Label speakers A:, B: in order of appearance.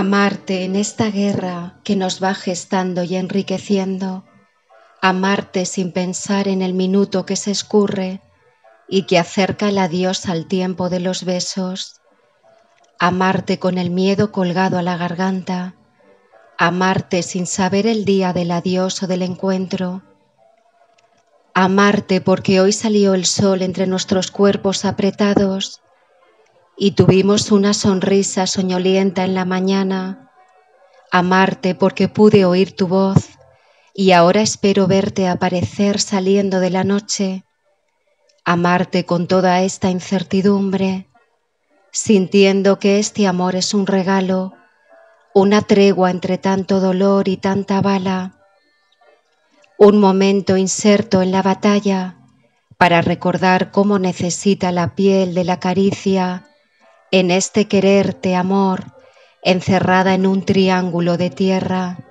A: Amarte en esta guerra que nos va gestando y enriqueciendo. Amarte sin pensar en el minuto que se escurre y que acerca el adiós al tiempo de los besos. Amarte con el miedo colgado a la garganta. Amarte sin saber el día del adiós o del encuentro. Amarte porque hoy salió el sol entre nuestros cuerpos apretados y tuvimos una sonrisa soñolienta en la mañana. Amarte porque pude oír tu voz y ahora espero verte aparecer saliendo de la noche. Amarte con toda esta incertidumbre, sintiendo que este amor es un regalo, una tregua entre tanto dolor y tanta bala, un momento inserto en la batalla para recordar cómo necesita la piel de la caricia en este quererte amor, encerrada en un triángulo de tierra.